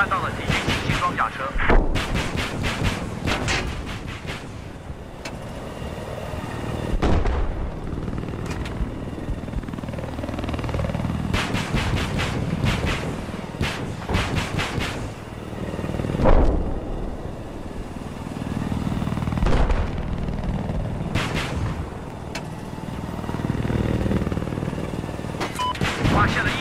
看到了敌军轻型装甲车，发现了一。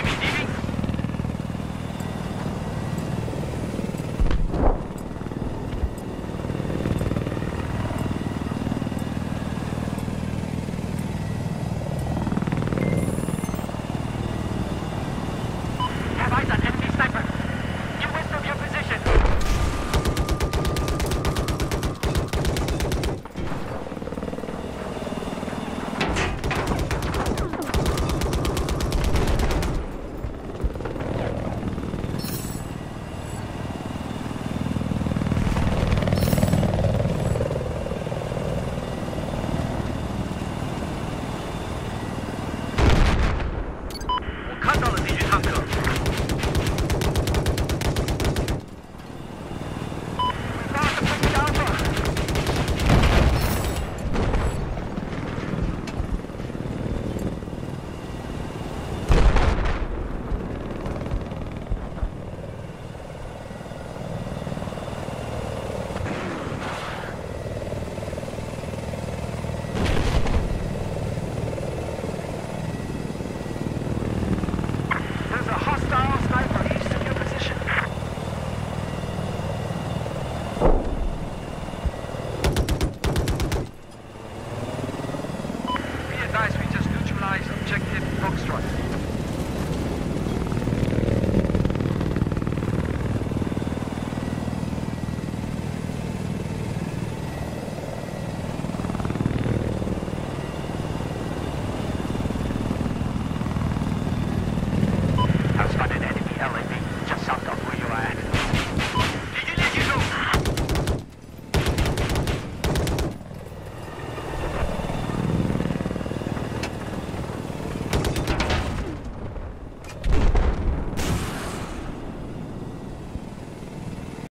drop strike.